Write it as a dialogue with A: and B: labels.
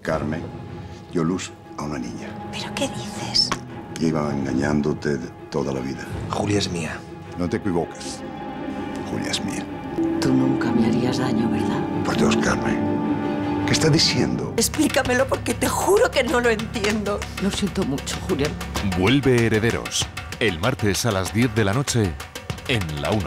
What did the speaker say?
A: Carmen dio luz a una niña.
B: ¿Pero qué dices?
A: iba engañándote toda la vida.
C: Julia es mía.
A: No te equivoques. Julia es mía.
B: Tú nunca me harías daño, ¿verdad?
A: Por Dios, Carmen. ¿Qué está diciendo?
B: Explícamelo porque te juro que no lo entiendo. Lo siento mucho, Julián.
D: Vuelve Herederos. El martes a las 10 de la noche en La 1.